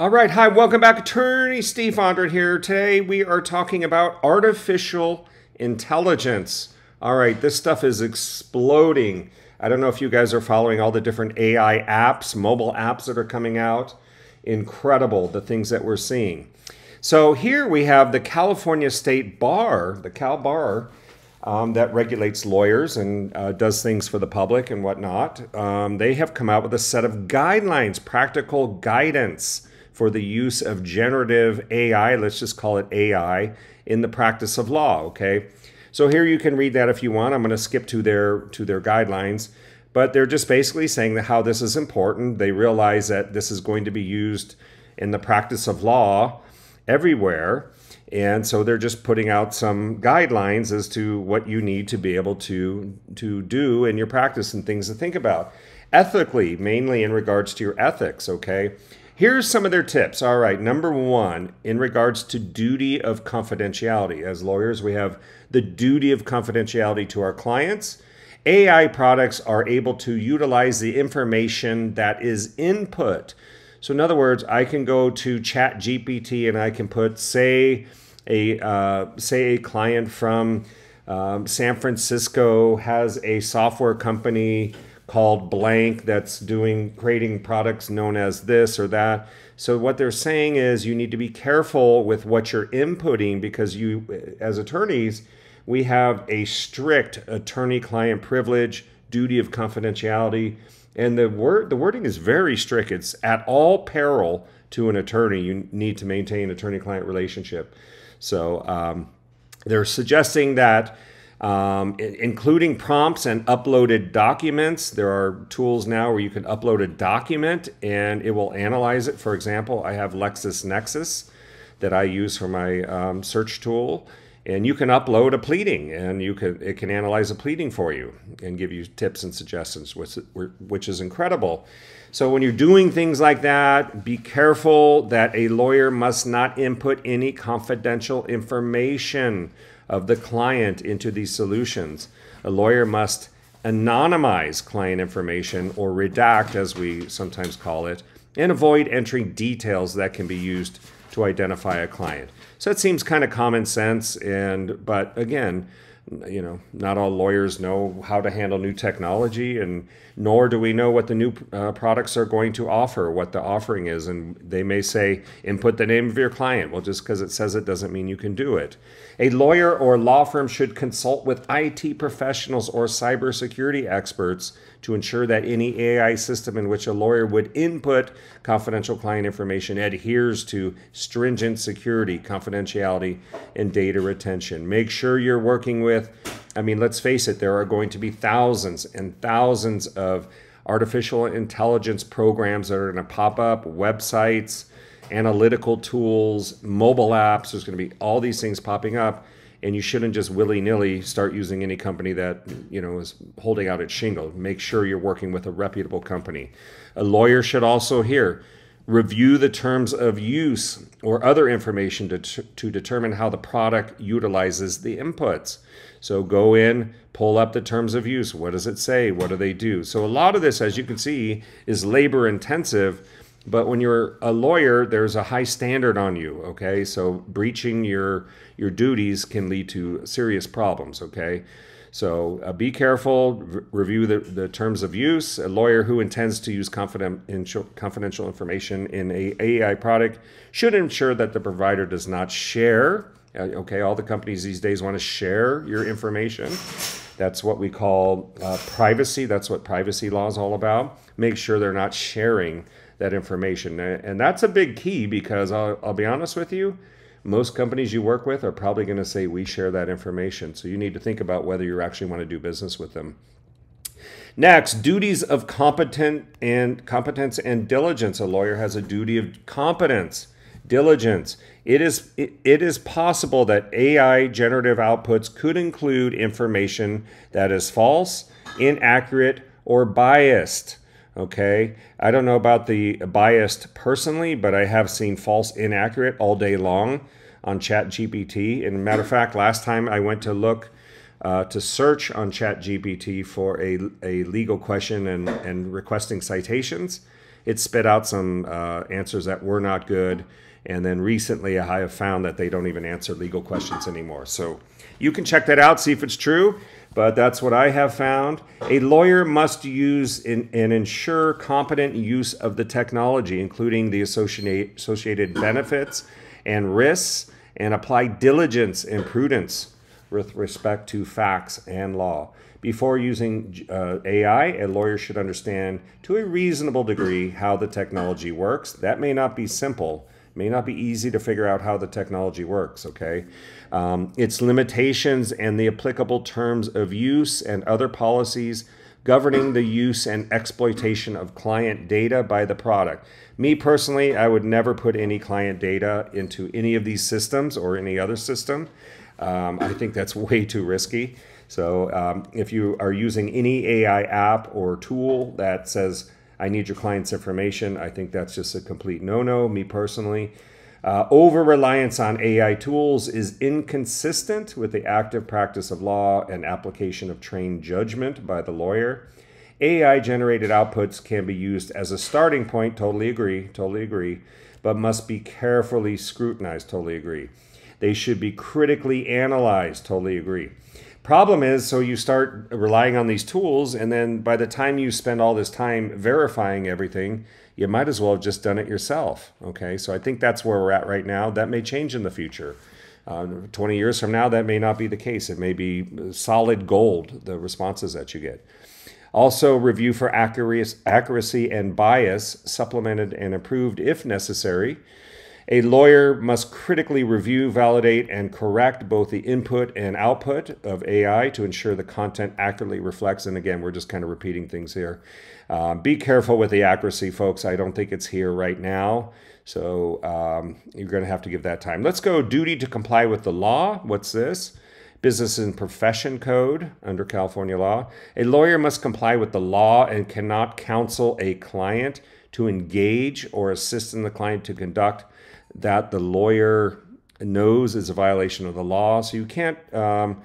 All right, hi, welcome back. Attorney Steve Vondran here. Today we are talking about artificial intelligence. All right, this stuff is exploding. I don't know if you guys are following all the different AI apps, mobile apps that are coming out. Incredible, the things that we're seeing. So here we have the California State Bar, the Cal Bar, um, that regulates lawyers and uh, does things for the public and whatnot. Um, they have come out with a set of guidelines, practical guidance for the use of generative AI, let's just call it AI, in the practice of law, okay? So here you can read that if you want. I'm going to skip to their to their guidelines, but they're just basically saying that how this is important. They realize that this is going to be used in the practice of law everywhere. And so they're just putting out some guidelines as to what you need to be able to to do in your practice and things to think about. Ethically, mainly in regards to your ethics, okay? Here's some of their tips. All right, number one, in regards to duty of confidentiality. As lawyers, we have the duty of confidentiality to our clients. AI products are able to utilize the information that is input. So, in other words, I can go to Chat GPT and I can put, say, a uh, say a client from um, San Francisco has a software company called blank that's doing creating products known as this or that. So what they're saying is you need to be careful with what you're inputting because you as attorneys we have a strict attorney client privilege, duty of confidentiality, and the word the wording is very strict. It's at all peril to an attorney you need to maintain attorney client relationship. So um, they're suggesting that um, including prompts and uploaded documents. There are tools now where you can upload a document and it will analyze it. For example, I have LexisNexis that I use for my um, search tool. And you can upload a pleading, and you can it can analyze a pleading for you and give you tips and suggestions, which, which is incredible. So when you're doing things like that, be careful that a lawyer must not input any confidential information of the client into these solutions. A lawyer must anonymize client information or redact, as we sometimes call it, and avoid entering details that can be used to identify a client. So it seems kind of common sense, and but again, you know, not all lawyers know how to handle new technology, and nor do we know what the new uh, products are going to offer, what the offering is. And they may say, input the name of your client. Well, just because it says it doesn't mean you can do it. A lawyer or law firm should consult with IT professionals or cybersecurity experts to ensure that any AI system in which a lawyer would input confidential client information adheres to stringent security, confidentiality, and data retention. Make sure you're working with, I mean, let's face it, there are going to be thousands and thousands of artificial intelligence programs that are going to pop up, websites, analytical tools, mobile apps. There's going to be all these things popping up and you shouldn't just willy-nilly start using any company that you know is holding out its shingle. Make sure you're working with a reputable company. A lawyer should also here review the terms of use or other information to, to determine how the product utilizes the inputs. So go in pull up the terms of use. What does it say? What do they do? So a lot of this as you can see is labor intensive but when you're a lawyer, there's a high standard on you, okay? So breaching your your duties can lead to serious problems, okay? So uh, be careful, review the, the terms of use. A lawyer who intends to use confidential, confidential information in a AI product should ensure that the provider does not share. Uh, okay, all the companies these days want to share your information. That's what we call uh, privacy. That's what privacy law is all about. Make sure they're not sharing that information. And that's a big key because I'll, I'll be honest with you, most companies you work with are probably going to say we share that information. So you need to think about whether you actually want to do business with them. Next, duties of competent and competence and diligence. A lawyer has a duty of competence, diligence. It is it, it is possible that AI generative outputs could include information that is false, inaccurate, or biased. Okay. I don't know about the biased personally, but I have seen false inaccurate all day long on Chat GPT. And matter of fact, last time I went to look uh, to search on Chat GPT for a, a legal question and, and requesting citations, it spit out some uh, answers that were not good. And then recently, I have found that they don't even answer legal questions anymore. So you can check that out, see if it's true. But that's what I have found. A lawyer must use and ensure competent use of the technology, including the associated benefits and risks, and apply diligence and prudence with respect to facts and law. Before using uh, AI, a lawyer should understand to a reasonable degree how the technology works. That may not be simple, may not be easy to figure out how the technology works, okay? Um, its limitations and the applicable terms of use and other policies governing the use and exploitation of client data by the product. Me personally, I would never put any client data into any of these systems or any other system. Um, I think that's way too risky. So um, if you are using any AI app or tool that says, I need your client's information, I think that's just a complete no-no, me personally. Uh, over reliance on AI tools is inconsistent with the active practice of law and application of trained judgment by the lawyer. AI generated outputs can be used as a starting point, totally agree, totally agree, but must be carefully scrutinized, totally agree. They should be critically analyzed. Totally agree. Problem is, so you start relying on these tools, and then by the time you spend all this time verifying everything, you might as well have just done it yourself. Okay, so I think that's where we're at right now. That may change in the future. Uh, 20 years from now, that may not be the case. It may be solid gold, the responses that you get. Also, review for accuracy and bias, supplemented and improved if necessary. A lawyer must critically review, validate, and correct both the input and output of AI to ensure the content accurately reflects. And again, we're just kind of repeating things here. Uh, be careful with the accuracy, folks. I don't think it's here right now. So um, you're going to have to give that time. Let's go duty to comply with the law. What's this? Business and Profession Code under California law. A lawyer must comply with the law and cannot counsel a client to engage or assist in the client to conduct that the lawyer knows is a violation of the law. So you can't, um,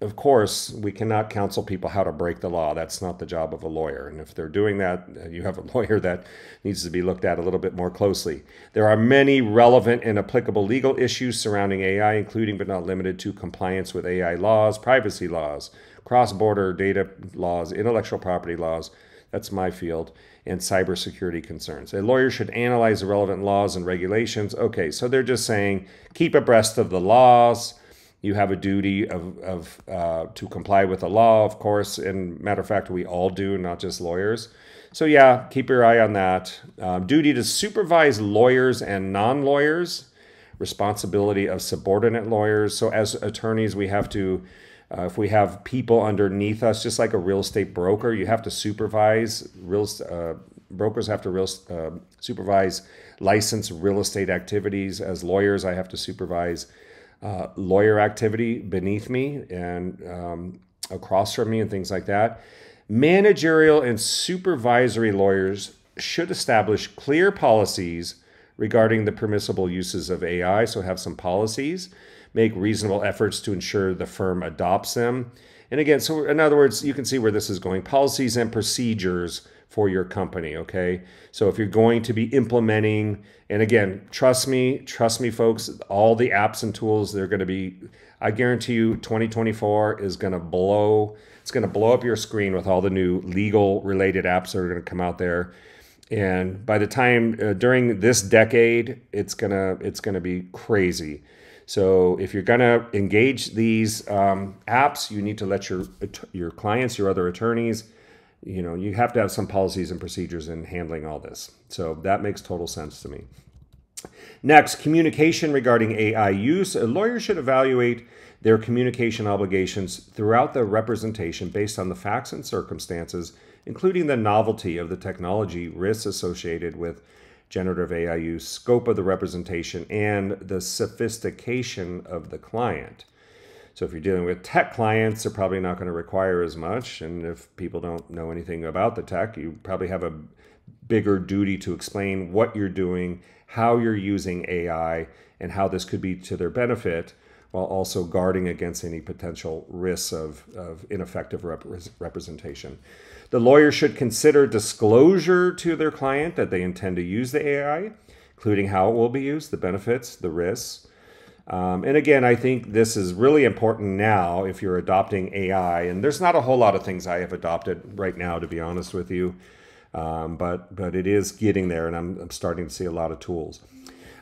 of course, we cannot counsel people how to break the law. That's not the job of a lawyer. And if they're doing that, you have a lawyer that needs to be looked at a little bit more closely. There are many relevant and applicable legal issues surrounding AI, including but not limited to compliance with AI laws, privacy laws, cross border data laws, intellectual property laws. That's my field and cybersecurity concerns. A lawyer should analyze the relevant laws and regulations. Okay, so they're just saying keep abreast of the laws. You have a duty of, of uh, to comply with the law, of course. And matter of fact, we all do, not just lawyers. So yeah, keep your eye on that. Um, duty to supervise lawyers and non-lawyers. Responsibility of subordinate lawyers. So as attorneys, we have to uh, if we have people underneath us, just like a real estate broker, you have to supervise real uh, brokers have to real, uh, supervise licensed real estate activities. As lawyers, I have to supervise uh, lawyer activity beneath me and um, across from me and things like that. Managerial and supervisory lawyers should establish clear policies regarding the permissible uses of AI. So have some policies make reasonable efforts to ensure the firm adopts them. And again, so in other words, you can see where this is going policies and procedures for your company. Okay. So if you're going to be implementing, and again, trust me, trust me, folks, all the apps and tools, they're going to be, I guarantee you, 2024 is going to blow. It's going to blow up your screen with all the new legal related apps that are going to come out there and by the time uh, during this decade it's gonna it's gonna be crazy so if you're going to engage these um, apps, you need to let your your clients, your other attorneys, you know, you have to have some policies and procedures in handling all this. So that makes total sense to me. Next, communication regarding AI use. A lawyer should evaluate their communication obligations throughout the representation based on the facts and circumstances, including the novelty of the technology, risks associated with generative AI use, scope of the representation, and the sophistication of the client. So if you're dealing with tech clients, they're probably not going to require as much. And if people don't know anything about the tech, you probably have a bigger duty to explain what you're doing, how you're using AI, and how this could be to their benefit. while also guarding against any potential risks of, of ineffective rep- representation. The lawyer should consider disclosure to their client that they intend to use the AI, including how it will be used, the benefits, the risks. Um, and again, I think this is really important now if you're adopting AI. And there's not a whole lot of things I have adopted right now, to be honest with you. Um, but but it is getting there, and I'm, I'm starting to see a lot of tools.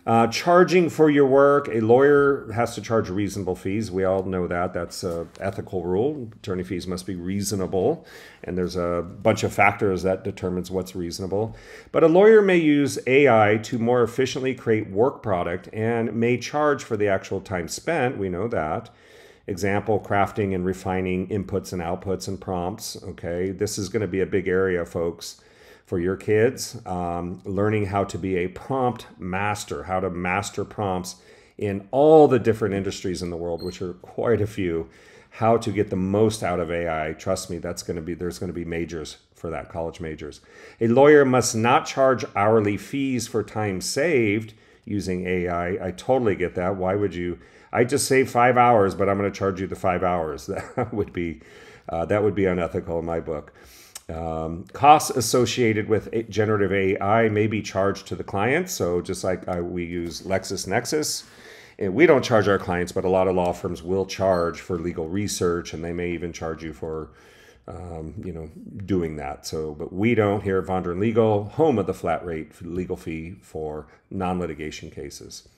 Uh, charging for your work, a lawyer has to charge reasonable fees. We all know that. That's an ethical rule. Attorney fees must be reasonable, and there's a bunch of factors that determines what's reasonable. But a lawyer may use AI to more efficiently create work product and may charge for the actual time spent. We know that. Example, crafting and refining inputs and outputs and prompts. Okay, this is going to be a big area, folks for your kids, um, learning how to be a prompt master, how to master prompts in all the different industries in the world, which are quite a few, how to get the most out of AI. Trust me, that's going to be there's going to be majors for that, college majors. A lawyer must not charge hourly fees for time saved using AI. I totally get that. Why would you? I just saved five hours, but I'm going to charge you the five hours. That would be uh, that would be unethical in my book. Um, costs associated with generative AI may be charged to the client. So just like I, we use LexisNexis, and we don't charge our clients, but a lot of law firms will charge for legal research, and they may even charge you for, um, you know, doing that. So, but we don't here at Vondran Legal, home of the flat rate legal fee for non-litigation cases.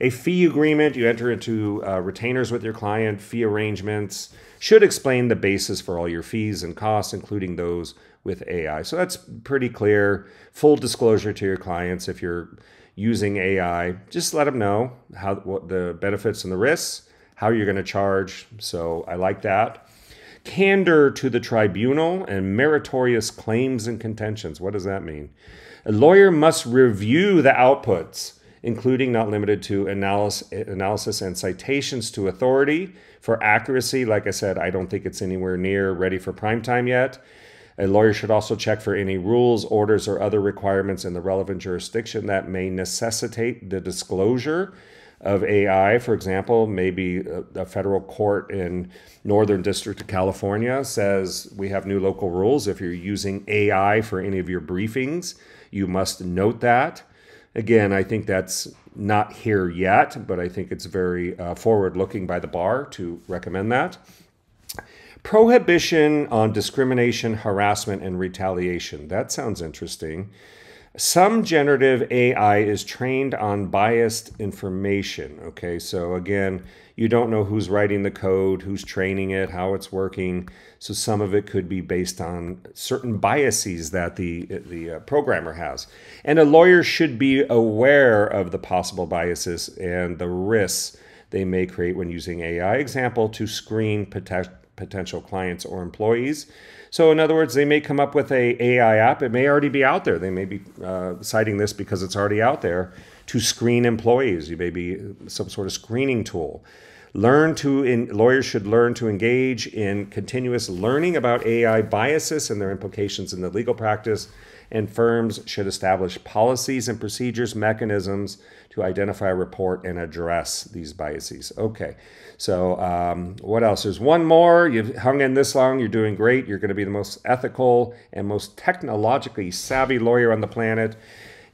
A fee agreement, you enter into uh, retainers with your client, fee arrangements, should explain the basis for all your fees and costs, including those with AI. So that's pretty clear. Full disclosure to your clients if you're using AI, just let them know how what the benefits and the risks, how you're going to charge. So I like that. Candor to the tribunal and meritorious claims and contentions. What does that mean? A lawyer must review the outputs including not limited to analysis, analysis and citations to authority. For accuracy, like I said, I don't think it's anywhere near ready for prime time yet. A lawyer should also check for any rules, orders, or other requirements in the relevant jurisdiction that may necessitate the disclosure of AI. For example, maybe a, federal court in Northern District of California says we have new local rules. If you're using AI for any of your briefings, you must note that. Again, I think that's not here yet, but I think it's very uh, forward looking by the bar to recommend that. Prohibition on discrimination, harassment, and retaliation. That sounds interesting. Some generative AI is trained on biased information. Okay, so again, you don't know who's writing the code, who's training it, how it's working. So some of it could be based on certain biases that the the uh, programmer has. And a lawyer should be aware of the possible biases and the risks they may create when using AI. Example to screen potential clients or employees. So in other words, they may come up with a AI app. It may already be out there. They may be uh, citing this because it's already out there to screen employees. You may be some sort of screening tool. Learn to in, lawyers should learn to engage in continuous learning about AI biases and their implications in the legal practice. And firms should establish policies and procedures, mechanisms to identify, report, and address these biases. Okay, so um, what else? There's one more. You've hung in this long. You're doing great. You're going to be the most ethical and most technologically savvy lawyer on the planet.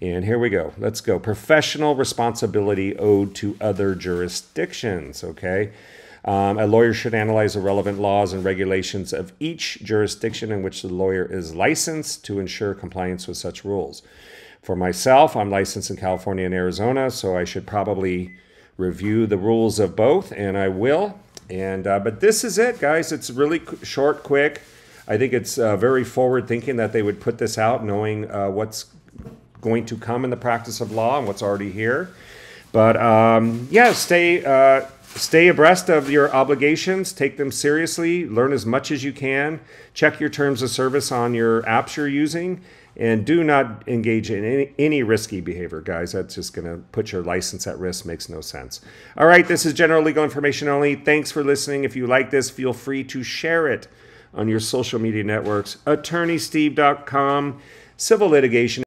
And here we go. Let's go. Professional responsibility owed to other jurisdictions. Okay. Um, a lawyer should analyze the relevant laws and regulations of each jurisdiction in which the lawyer is licensed to ensure compliance with such rules. For myself, I'm licensed in California and Arizona, so I should probably review the rules of both, and I will. And uh, but this is it, guys. It's really short, quick. I think it's uh, very forward thinking that they would put this out, knowing uh, what's going to come in the practice of law and what's already here. But um, yeah, stay uh, stay abreast of your obligations. Take them seriously. Learn as much as you can. Check your terms of service on your apps you're using. And do not engage in any, any risky behavior, guys. That's just going to put your license at risk. Makes no sense. All right, this is general legal information only. Thanks for listening. If you like this, feel free to share it on your social media networks. AttorneySteve.com, civil litigation.